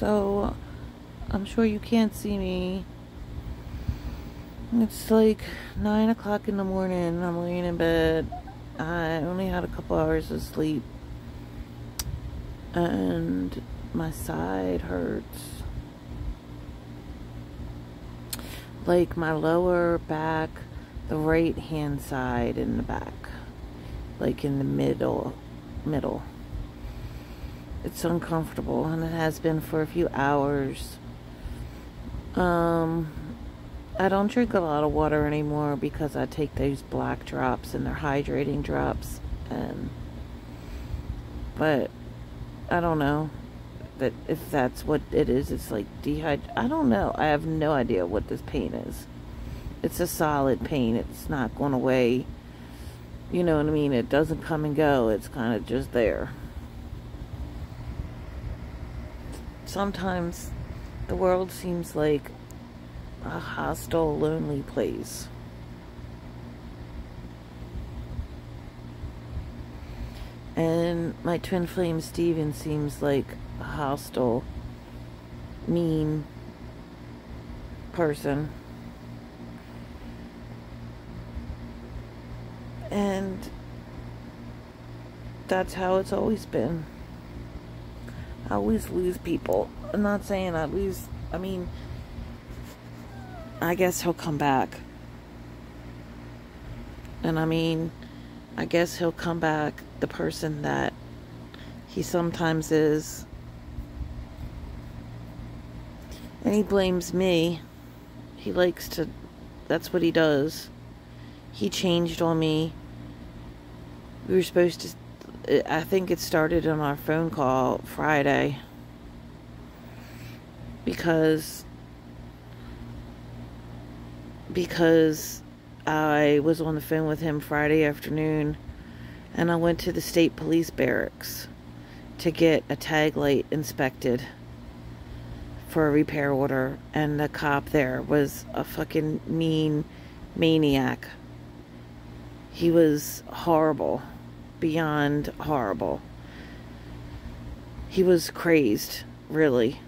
So, I'm sure you can't see me. It's like 9 o'clock in the morning. I'm laying in bed. I only had a couple hours of sleep. And my side hurts. Like my lower back, the right hand side in the back. Like in the middle middle. It's uncomfortable and it has been for a few hours. Um I don't drink a lot of water anymore because I take those black drops and they're hydrating drops and but I don't know that if that's what it is it's like dehydrate I don't know I have no idea what this pain is it's a solid pain it's not going away you know what I mean it doesn't come and go it's kind of just there sometimes the world seems like a hostile, lonely place. And my twin flame Steven seems like a hostile, mean person. And that's how it's always been. I always lose people. I'm not saying I lose, I mean, I guess he'll come back. And I mean, I guess he'll come back the person that he sometimes is. And he blames me. He likes to, that's what he does. He changed on me. We were supposed to, I think it started on our phone call Friday. Because because I was on the phone with him Friday afternoon and I went to the state police barracks to get a tag light inspected for a repair order and the cop there was a fucking mean maniac. He was horrible, beyond horrible. He was crazed, really.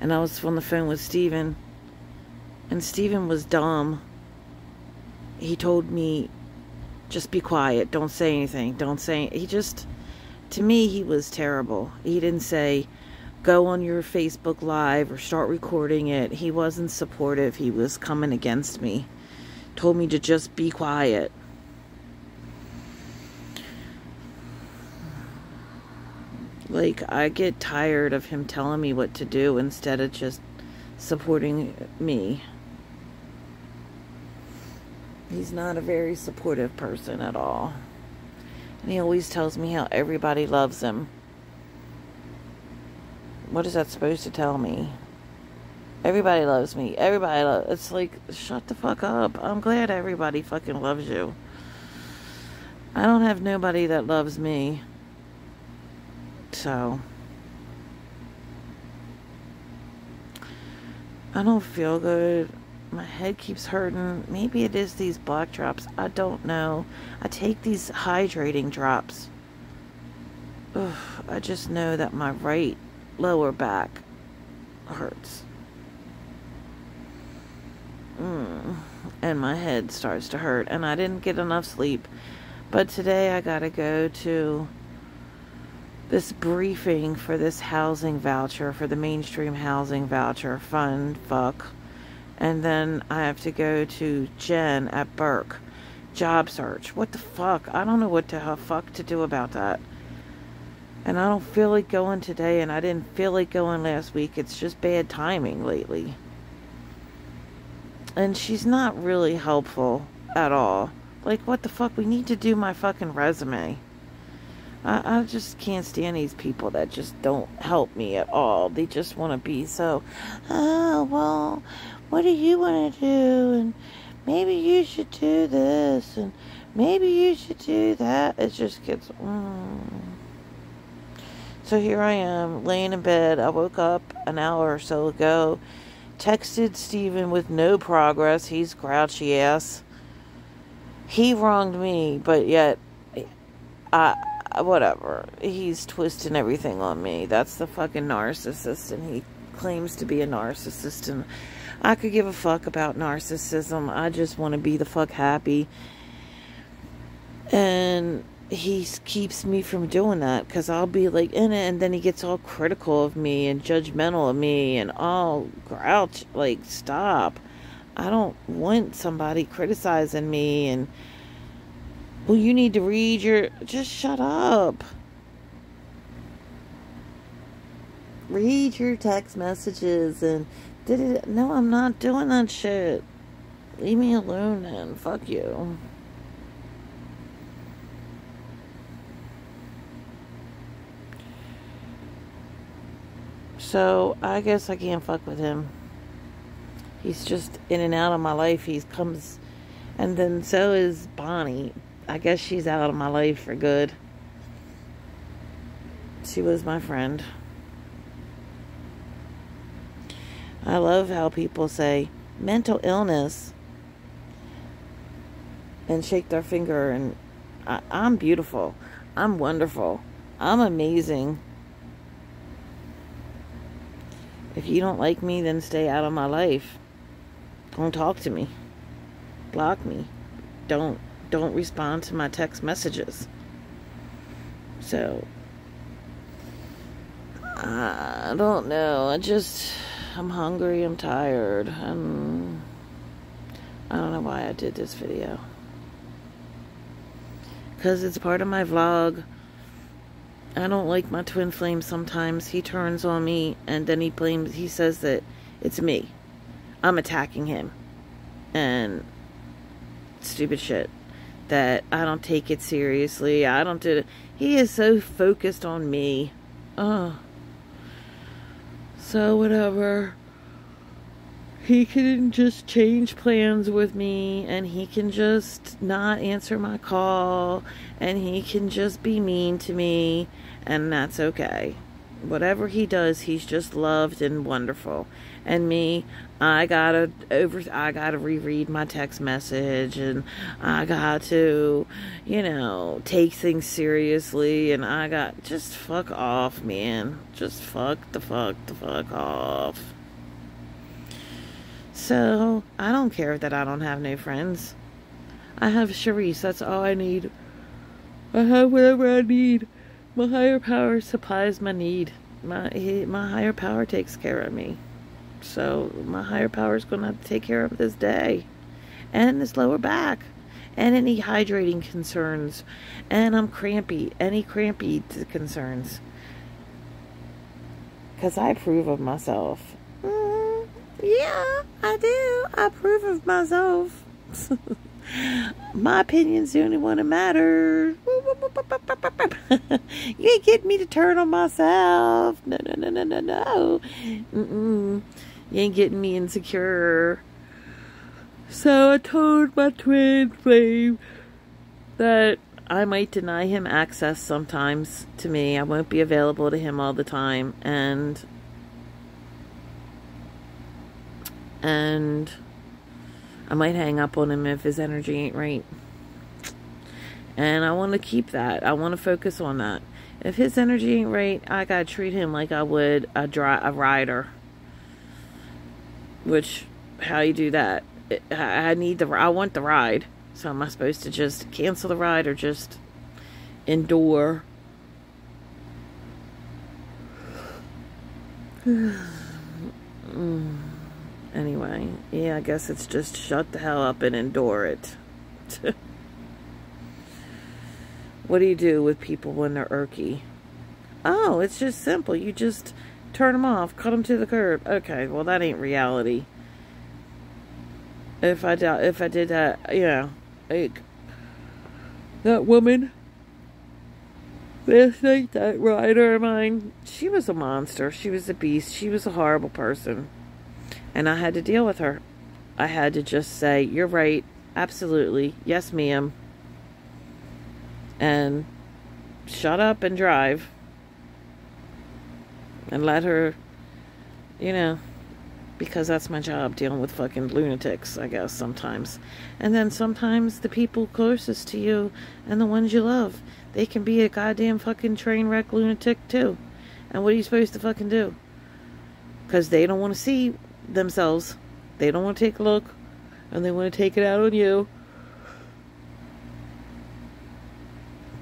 And I was on the phone with Steven and Steven was dumb. He told me, just be quiet, don't say anything, don't say. He just, to me, he was terrible. He didn't say, go on your Facebook Live or start recording it. He wasn't supportive. He was coming against me. Told me to just be quiet. Like, I get tired of him telling me what to do instead of just supporting me. He's not a very supportive person at all. And he always tells me how everybody loves him. What is that supposed to tell me? Everybody loves me. Everybody loves. It's like, shut the fuck up. I'm glad everybody fucking loves you. I don't have nobody that loves me. So. I don't feel good my head keeps hurting. Maybe it is these black drops. I don't know. I take these hydrating drops. Ugh, I just know that my right lower back hurts. Mm. And my head starts to hurt. And I didn't get enough sleep. But today I gotta go to this briefing for this housing voucher, for the mainstream housing voucher fund. Fuck and then I have to go to Jen at Burke. Job search. What the fuck? I don't know what the fuck to do about that. And I don't feel like going today, and I didn't feel like going last week. It's just bad timing lately. And she's not really helpful at all. Like, what the fuck? We need to do my fucking resume. I, I just can't stand these people that just don't help me at all. They just want to be so, oh, well, what do you want to do? And maybe you should do this, and maybe you should do that. It just gets. Mm. So here I am, laying in bed. I woke up an hour or so ago, texted Steven with no progress. He's grouchy ass. He wronged me, but yet I Uh, whatever. He's twisting everything on me. That's the fucking narcissist, and he claims to be a narcissist. And I could give a fuck about narcissism. I just want to be the fuck happy. And he keeps me from doing that because I'll be like in it, and then he gets all critical of me and judgmental of me and all grouch. Like, stop. I don't want somebody criticizing me and well, you need to read your. Just shut up. Read your text messages and. Did it? No, I'm not doing that shit. Leave me alone and fuck you. So I guess I can't fuck with him. He's just in and out of my life. He comes, and then so is Bonnie. I guess she's out of my life for good. She was my friend. I love how people say mental illness and shake their finger and I, am beautiful. I'm wonderful. I'm amazing. If you don't like me, then stay out of my life. Don't talk to me. Block me. Don't don't respond to my text messages. So, I don't know. I just, I'm hungry, I'm tired, and I don't know why I did this video. Because it's part of my vlog. I don't like my twin flame sometimes. He turns on me and then he blames, he says that it's me. I'm attacking him. And stupid shit that I don't take it seriously. I don't do it. He is so focused on me. Oh. So, whatever. He can just change plans with me and he can just not answer my call and he can just be mean to me and that's okay whatever he does, he's just loved and wonderful. And me, I gotta over, I gotta reread my text message, and I got to, you know, take things seriously, and I got just fuck off, man. Just fuck the fuck the fuck off. So I don't care that I don't have no friends. I have Sharice. That's all I need. I have whatever I need. My higher power supplies my need. My my higher power takes care of me. So my higher power is going to have to take care of this day and this lower back and any hydrating concerns. And I'm crampy, any crampy concerns. Because I approve of myself. Mm, yeah, I do. I approve of myself. My opinion's the only one that matters. you ain't getting me to turn on myself. No, no, no, no, no, no. Mm-mm. You ain't getting me insecure. So I told my twin flame that I might deny him access sometimes to me. I won't be available to him all the time. And and I might hang up on him if his energy ain't right. And I want to keep that. I want to focus on that. If his energy ain't right, I gotta treat him like I would a dry a rider. Which, how you do that? I need the. I want the ride. So am I supposed to just cancel the ride or just endure? mm. Anyway, yeah, I guess it's just shut the hell up and endure it. what do you do with people when they're irky? Oh, it's just simple. You just turn them off, cut them to the curb. Okay, well that ain't reality. If I if I did that, yeah, like that woman last night, that rider of mine, she was a monster. She was a beast. She was a horrible person. And I had to deal with her. I had to just say, You're right. Absolutely. Yes, ma'am. And shut up and drive. And let her, you know, because that's my job dealing with fucking lunatics, I guess, sometimes. And then sometimes the people closest to you and the ones you love, they can be a goddamn fucking train wreck lunatic too. And what are you supposed to fucking do? Because they don't want to see themselves, they don't want to take a look, and they want to take it out on you.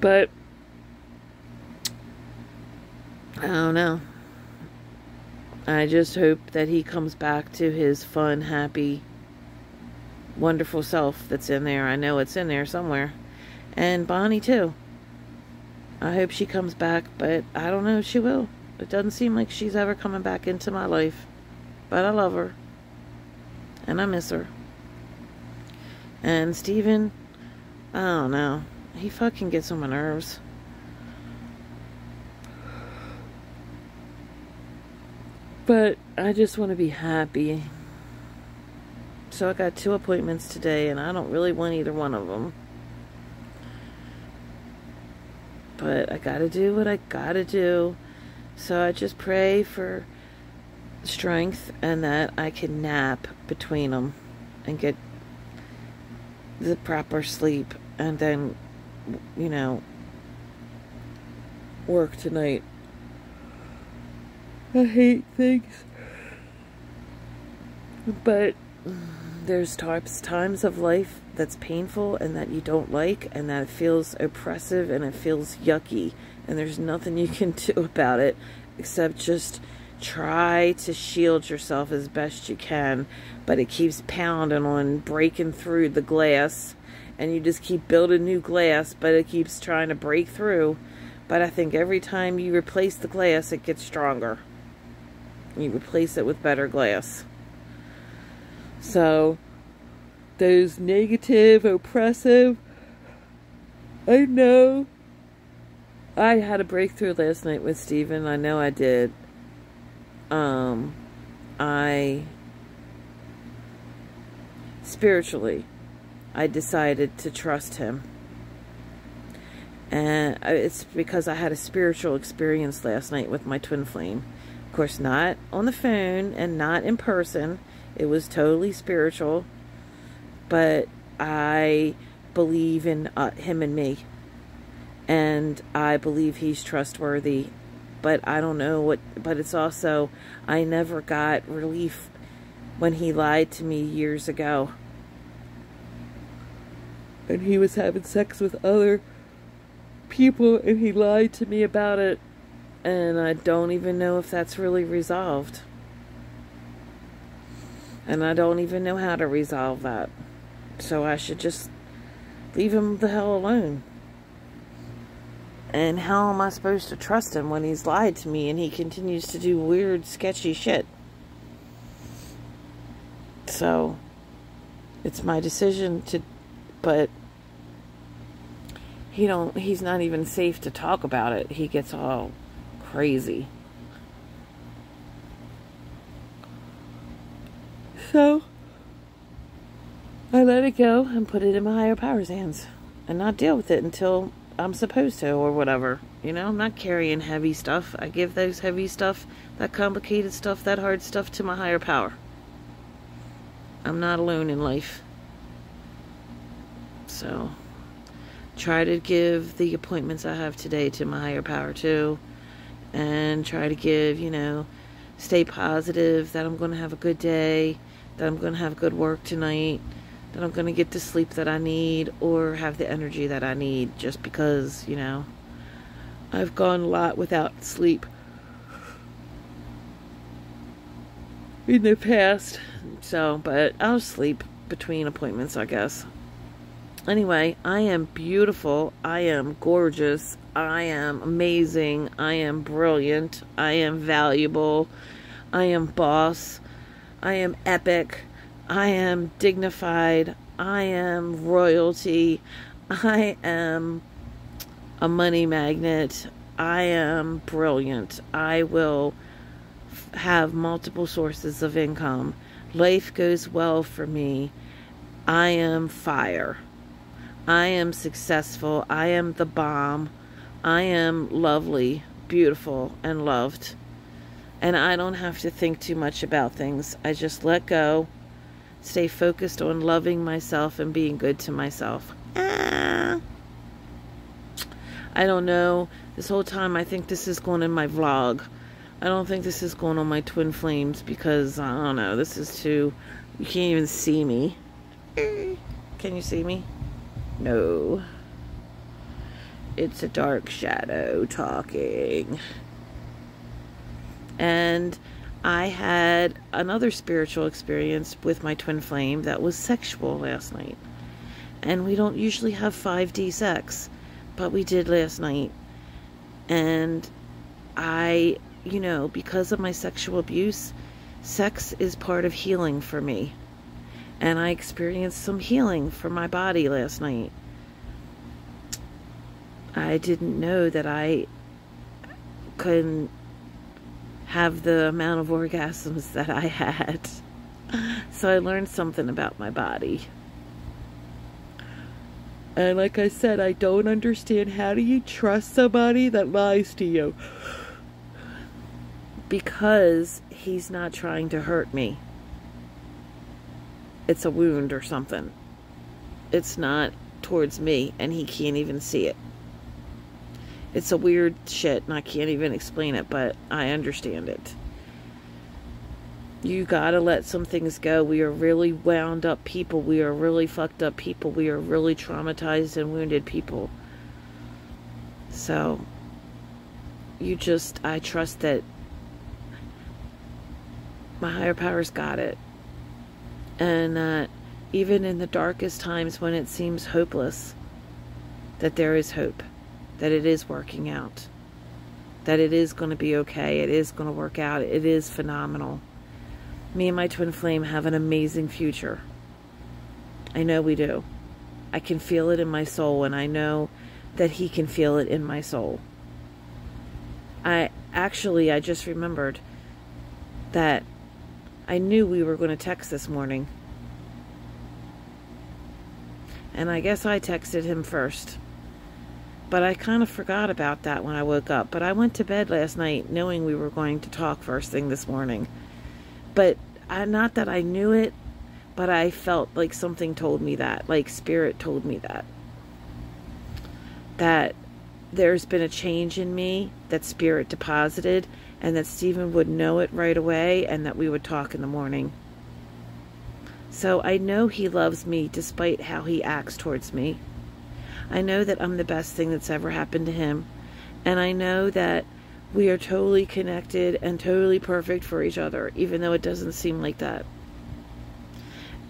But I don't know. I just hope that he comes back to his fun, happy, wonderful self that's in there. I know it's in there somewhere. And Bonnie, too. I hope she comes back, but I don't know if she will. It doesn't seem like she's ever coming back into my life. But I love her. And I miss her. And Steven, I don't know. He fucking gets on my nerves. But I just want to be happy. So I got two appointments today, and I don't really want either one of them. But I gotta do what I gotta do. So I just pray for strength and that I can nap between them and get the proper sleep and then, you know, work tonight. I hate things. But there's times times of life that's painful and that you don't like and that feels oppressive and it feels yucky and there's nothing you can do about it except just try to shield yourself as best you can but it keeps pounding on breaking through the glass and you just keep building new glass but it keeps trying to break through but I think every time you replace the glass it gets stronger you replace it with better glass. So, those negative, oppressive, I know. I had a breakthrough last night with Steven. I know I did. Um, I, spiritually, I decided to trust him. And it's because I had a spiritual experience last night with my twin flame. Of course, not on the phone and not in person. It was totally spiritual. But I believe in uh, him and me. And I believe he's trustworthy. But I don't know what, but it's also, I never got relief when he lied to me years ago. And he was having sex with other people and he lied to me about it and I don't even know if that's really resolved. And I don't even know how to resolve that. So I should just leave him the hell alone. And how am I supposed to trust him when he's lied to me and he continues to do weird, sketchy shit? So, it's my decision to, but he don't, he's not even safe to talk about it. He gets all crazy. So, I let it go and put it in my higher power's hands and not deal with it until I'm supposed to or whatever. You know, I'm not carrying heavy stuff. I give those heavy stuff, that complicated stuff, that hard stuff to my higher power. I'm not alone in life. So, try to give the appointments I have today to my higher power too and try to give, you know, stay positive that I'm going to have a good day, that I'm going to have good work tonight, that I'm going to get the sleep that I need or have the energy that I need just because, you know, I've gone a lot without sleep in the past. So, but I'll sleep between appointments, I guess. Anyway, I am beautiful. I am gorgeous. I am amazing. I am brilliant. I am valuable. I am boss. I am epic. I am dignified. I am royalty. I am a money magnet. I am brilliant. I will have multiple sources of income. Life goes well for me. I am fire. I am successful. I am the bomb. I am lovely, beautiful, and loved. And I don't have to think too much about things. I just let go, stay focused on loving myself and being good to myself. Ah. I don't know. This whole time, I think this is going in my vlog. I don't think this is going on my twin flames because I don't know. This is too. You can't even see me. Can you see me? No. It's a dark shadow talking. And I had another spiritual experience with my twin flame that was sexual last night. And we don't usually have 5D sex, but we did last night. And I, you know, because of my sexual abuse, sex is part of healing for me. And I experienced some healing for my body last night. I didn't know that I couldn't have the amount of orgasms that I had. So I learned something about my body. And like I said, I don't understand how do you trust somebody that lies to you? Because he's not trying to hurt me. It's a wound or something. It's not towards me, and he can't even see it. It's a weird shit, and I can't even explain it, but I understand it. You gotta let some things go. We are really wound up people. We are really fucked up people. We are really traumatized and wounded people. So, you just, I trust that my higher powers got it. And that even in the darkest times when it seems hopeless, that there is hope that it is working out, that it is going to be okay, it is going to work out, it is phenomenal. Me and my twin flame have an amazing future. I know we do. I can feel it in my soul, and I know that he can feel it in my soul. I actually, I just remembered that I knew we were going to text this morning. And I guess I texted him first. But I kind of forgot about that when I woke up. But I went to bed last night knowing we were going to talk first thing this morning. But I, not that I knew it, but I felt like something told me that. Like spirit told me that. That there's been a change in me that spirit deposited and that Steven would know it right away and that we would talk in the morning. So I know he loves me despite how he acts towards me. I know that I'm the best thing that's ever happened to him. And I know that we are totally connected and totally perfect for each other, even though it doesn't seem like that.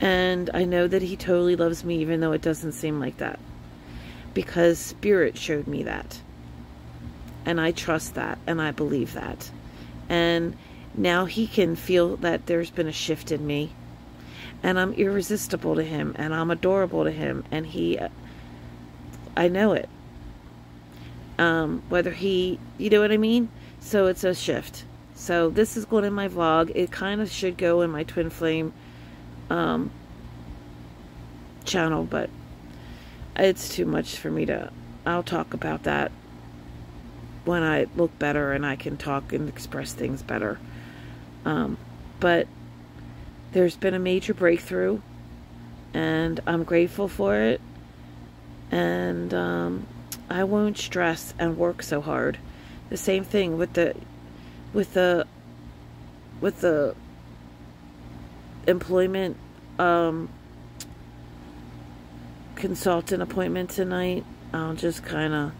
And I know that he totally loves me, even though it doesn't seem like that. Because Spirit showed me that. And I trust that, and I believe that. And now he can feel that there's been a shift in me. And I'm irresistible to him, and I'm adorable to him, and he I know it. Um, whether he, you know what I mean? So it's a shift. So this is going in my vlog. It kind of should go in my Twin Flame um, channel, but it's too much for me to. I'll talk about that when I look better and I can talk and express things better. Um, but there's been a major breakthrough, and I'm grateful for it and um, I won't stress and work so hard. The same thing with the with the with the employment um, consultant appointment tonight. I'll just kind of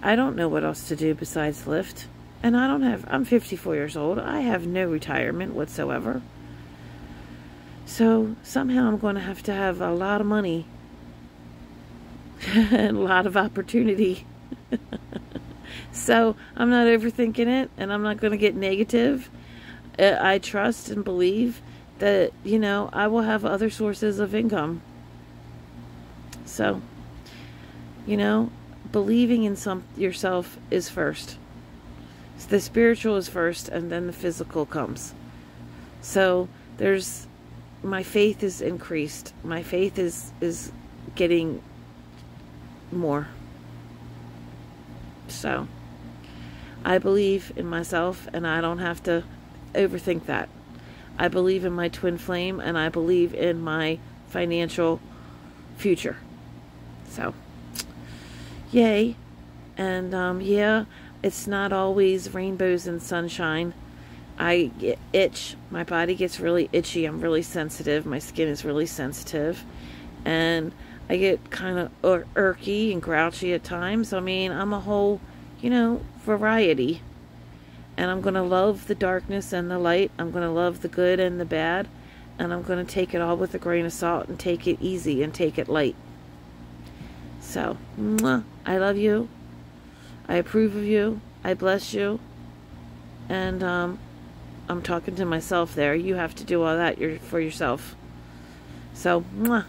I don't know what else to do besides lift. And I don't have I'm 54 years old. I have no retirement whatsoever. So somehow I'm going to have to have a lot of money a lot of opportunity. so I'm not overthinking it and I'm not going to get negative. Uh, I trust and believe that, you know, I will have other sources of income. So, you know, believing in some yourself is first. So the spiritual is first and then the physical comes. So there's my faith is increased. My faith is is getting more. So, I believe in myself and I don't have to overthink that. I believe in my twin flame and I believe in my financial future. So, yay. And um, yeah, it's not always rainbows and sunshine. I get itch. My body gets really itchy. I'm really sensitive. My skin is really sensitive. And I get kind of ir- irky and grouchy at times. I mean, I'm a whole, you know, variety. And I'm going to love the darkness and the light. I'm going to love the good and the bad. And I'm going to take it all with a grain of salt and take it easy and take it light. So, mwah, I love you. I approve of you. I bless you. And um, I'm talking to myself there. You have to do all that for yourself. So, mwah.